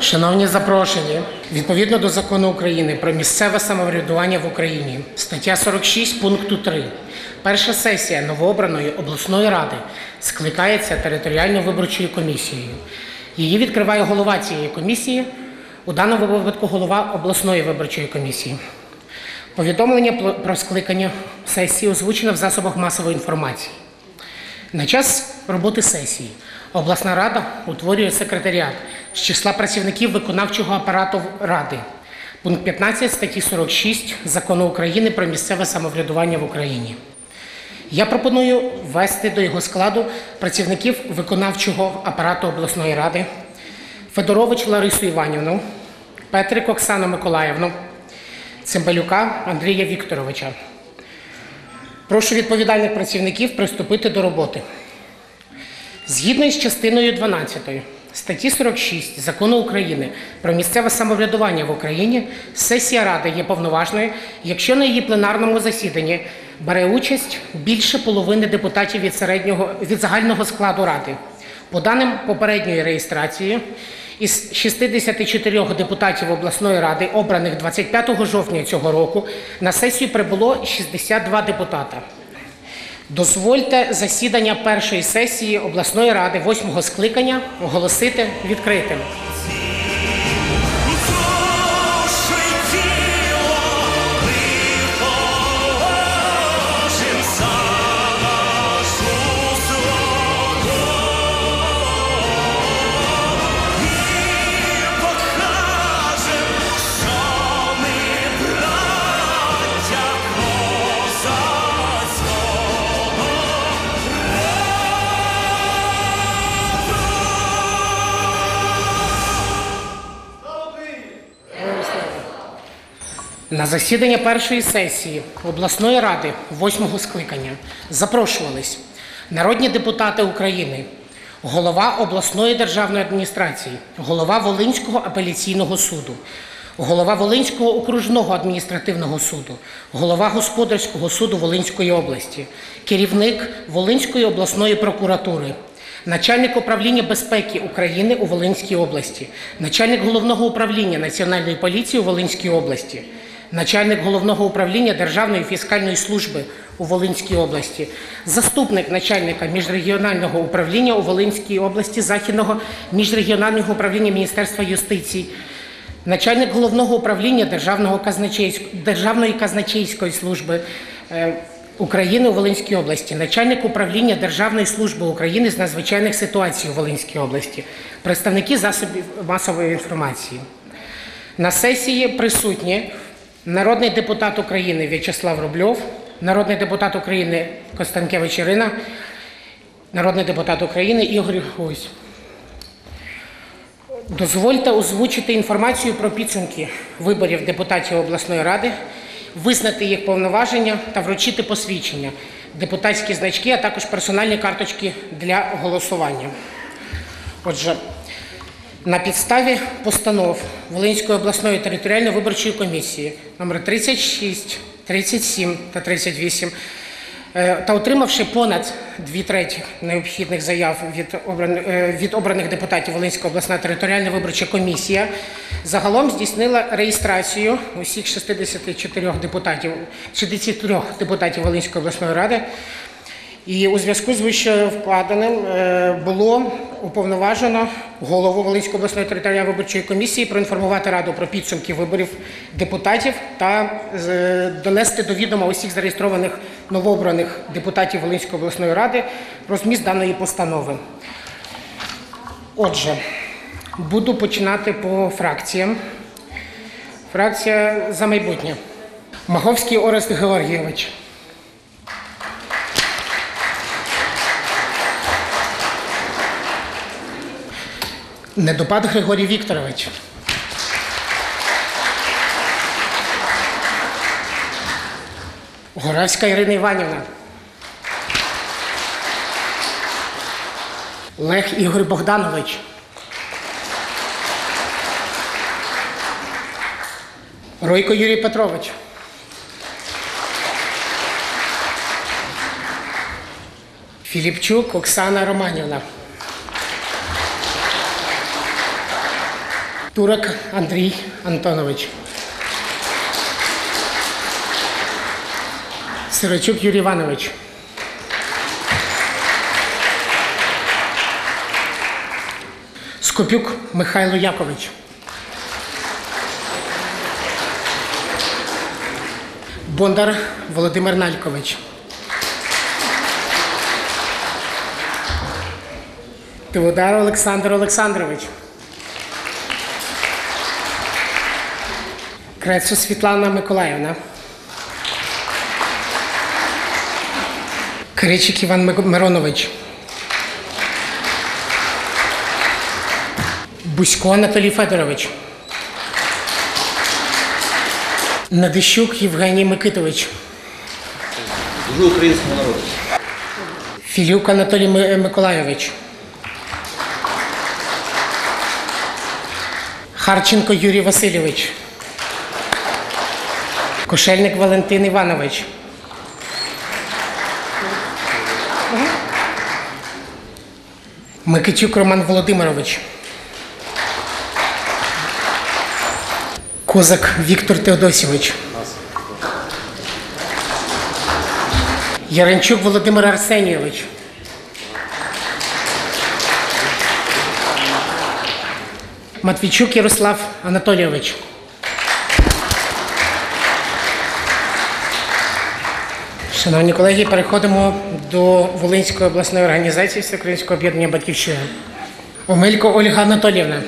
Шановні запрошені, відповідно до закону України про місцеве самоврядування в Україні, стаття 46 пункту 3. Перша сесія новообраної обласної ради скликається територіальною виборчою комісією. Її відкриває голова цієї комісії, у даному випадку голова обласної виборчої комісії. Повідомлення про скликання сесії озвучено в засобах масової інформації. На час роботи сесії обласна рада утворює секретаріат з числа працівників виконавчого апарату Ради. Пункт 15 статті 46 Закону України про місцеве самоврядування в Україні. Я пропоную ввести до його складу працівників виконавчого апарату обласної ради Федорович Ларису Іванівну, Петрик Оксану Миколаївну, Цимбалюка Андрія Вікторовича. Прошу відповідальних працівників приступити до роботи. Згідно із частиною 12 статті 46 Закону України про місцеве самоврядування в Україні, сесія Ради є повноважною, якщо на її пленарному засіданні бере участь більше половини депутатів від, середнього, від загального складу Ради. По даним попередньої реєстрації, із 64 депутатів обласної ради, обраних 25 жовтня цього року, на сесію прибуло 62 депутата. Дозвольте засідання першої сесії обласної ради восьмого скликання оголосити відкритим. На засідання першої сесії обласної ради восьмого скликання запрошувались народні депутати України, голова обласної державної адміністрації, голова Волинського апеляційного суду, голова Волинського окружного адміністративного суду, голова Господарського суду Волинської області, керівник Волинської обласної прокуратури, начальник управління безпеки України у Волинській області, начальник головного управління Національної поліції у Волинській області, начальник головного управління Державної фіскальної служби у Волинській області, заступник начальника міжрегіонального управління у Волинській області Західного міжрегіонального управління Міністерства юстиції, начальник головного управління Державного казначейськ... Державної казначейської служби е, України у Волинській області, начальник управління Державної служби України з надзвичайних ситуацій у Волинській області, представники засобів масової інформації. На сесії присутні народний депутат України В'ячеслав Рубльов, народний депутат України Констанкевич Ірина, народний депутат України Ігор Гусь. Дозвольте озвучити інформацію про підсумки виборів депутатів обласної ради, визнати їх повноваження та вручити посвідчення, депутатські значки, а також персональні карточки для голосування. Отже, на підставі постанов Волинської обласної територіальної виборчої комісії номер 36, 37 та 38 е, та отримавши понад дві треті необхідних заяв від, е, обраних депутатів Волинська обласна територіальна виборча комісія, загалом здійснила реєстрацію усіх 64 депутатів, 63 депутатів Волинської обласної ради і у зв'язку з вище вкладеним е, було уповноважено голову Волинської обласної територіальної виборчої комісії проінформувати раду про підсумки виборів депутатів та е, донести до відома усіх зареєстрованих новообраних депутатів Волинської обласної ради про зміст даної постанови. Отже, буду починати по фракціям. Фракція за майбутнє. Маховський Орест Георгійович. Недопад Григорій Вікторович. Горавська Ірина Іванівна. Лех Ігор Богданович. Ройко Юрій Петрович. Філіпчук Оксана Романівна. Турок Андрій Антонович. Сирочук Юрій Іванович. Скопюк Михайло Якович. Бондар Володимир Налькович. Тиводар Олександр Олександрович. Крецу Світлана Миколаївна. Кричик Іван Миронович. Бусько Анатолій Федорович. Надищук Євгеній Микитович. Служу українському народу. Філюк Анатолій Миколайович. Харченко Юрій Васильович. Кошельник Валентин Іванович. Микитюк Роман Володимирович. Козак Віктор Теодосівич. Яремчук Володимир Арсенійович. Матвійчук Ярослав Анатолійович. Шановні колеги, переходимо до Волинської обласної організації Всеукраїнського об'єднання Батьківщина. Омелько Ольга Анатоліївна.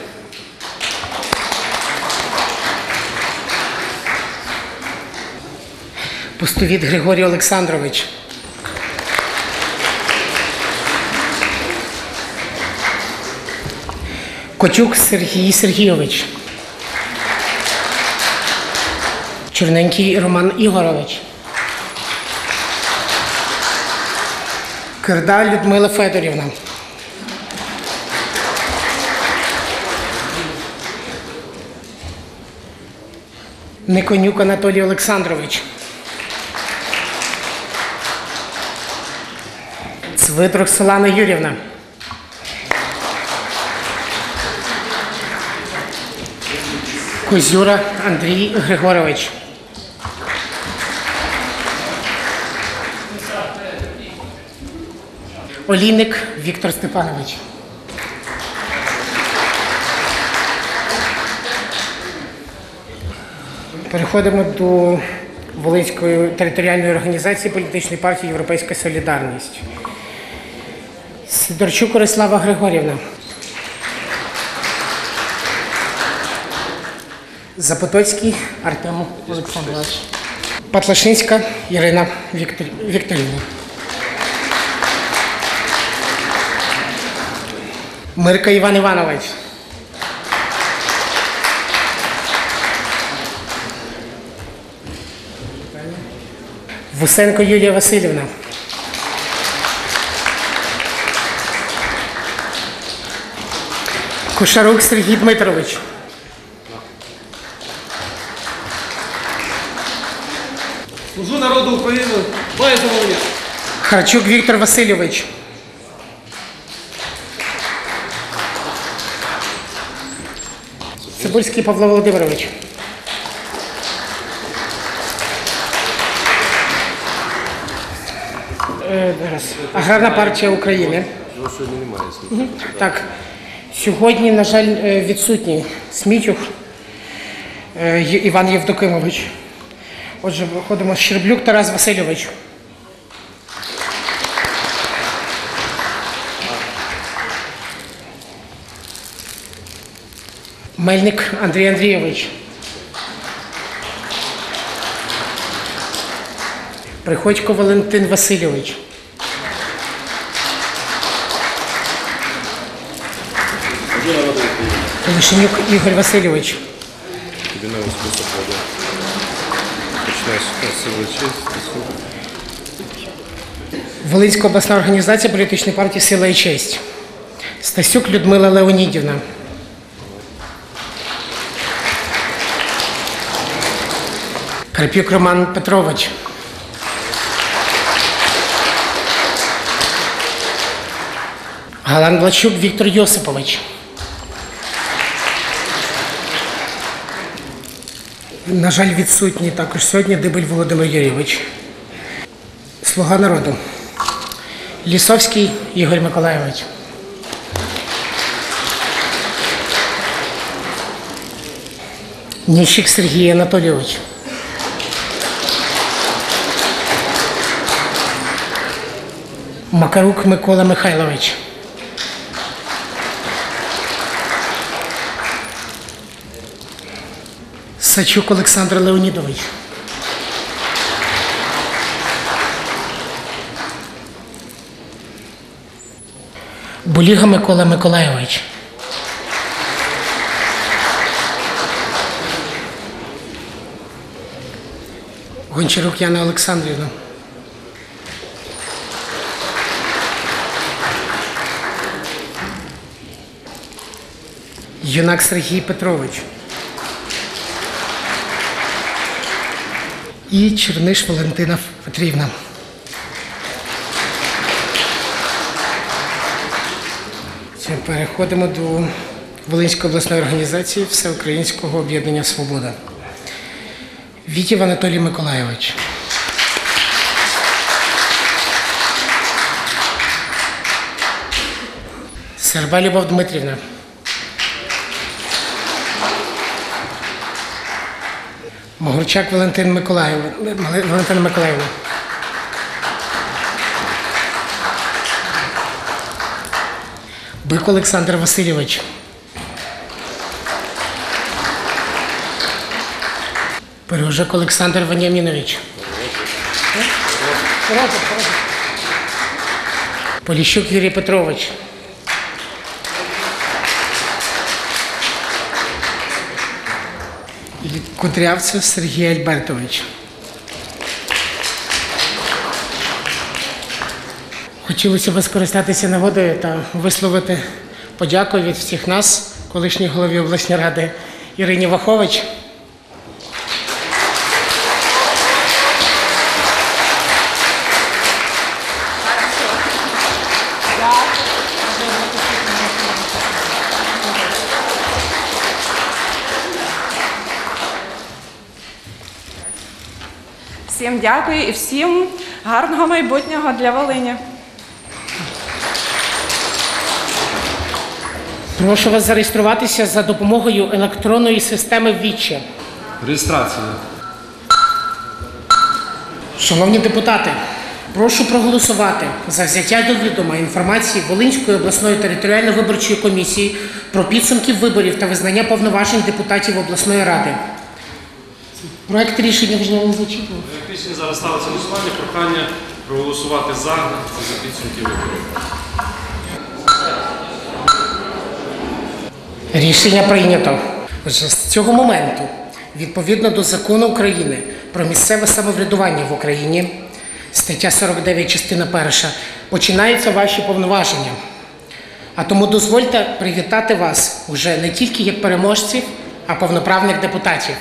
Пустовіт Григорій Олександрович. Кочук Сергій Сергійович. Чорненький Роман Ігорович. Кирда Людмила Федорівна. Никонюк Анатолій Олександрович. Цвитрок Солана Юрівна. Козюра Андрій Григорович. Олійник Віктор Степанович. Переходимо до Волинської територіальної організації політичної партії Європейська Солідарність. Сидорчук Орислава Григорівна. Запотоцький Артем Олександрович. Патлашинська Ірина Віктор... Вікторівна. Мирка Іван Іванович. Вусенко Юлія Васильівна. Кошарук Сергій Дмитрович. Служу народу України, маю. Харчук Віктор Васильович. Цибульський Павло Володимирович. Е. Аграрна партія України. Так, сьогодні, на жаль, е, відсутній Смітюх е, Іван Євдокимович. Отже, виходимо Щерблюк Тарас Васильович. Мельник Андрій Андрійович. Приходько Валентин Васильович. Лишенюк Ігор Васильович. Волинська обласна організація політичної партії Сила і честь. Стасюк Людмила Леонідівна. Карпюк Роман Петрович. Галан Блачук Віктор Йосипович. На жаль, відсутній також сьогодні Дибель Володимир Юрійович. Слуга народу. Лісовський Ігор Миколайович. Ніщик Сергій Анатолійович. Макарук Микола Михайлович. Сачук Олександр Леонідович. Буліга Микола Миколайович. Гончарук Яна Олександрівна. Юнак Сергій Петрович. І Черниш Валентина Петрівна. Переходимо до Волинської обласної організації Всеукраїнського об'єднання Свобода. Вітів Анатолій Миколайович. Серба Любов Дмитрівна. Могорчак Валентин Миколаївна. Бик Олександр Васильович. Пережак Олександр Веніамінович. Поліщук Юрій Петрович. Кудрявцев Сергій Альбертович. Хотілося б скористатися нагодою та висловити подяку від всіх нас, колишній голові обласної ради Ірині Вахович. Всім дякую і всім гарного майбутнього для Волині. Прошу вас зареєструватися за допомогою електронної системи ВІЧа. Реєстрація. Шановні депутати, прошу проголосувати за взяття до відома інформації Волинської обласної територіальної виборчої комісії про підсумки виборів та визнання повноважень депутатів обласної ради. Проект рішення вже не зачитував. Рішення зараз ставиться голосування. Прохання проголосувати за це за підсумки виборів. Рішення прийнято. Отже, з цього моменту, відповідно до закону України про місцеве самоврядування в Україні, стаття 49, частина 1, починаються ваші повноваження. А тому дозвольте привітати вас уже не тільки як переможців, а повноправних депутатів.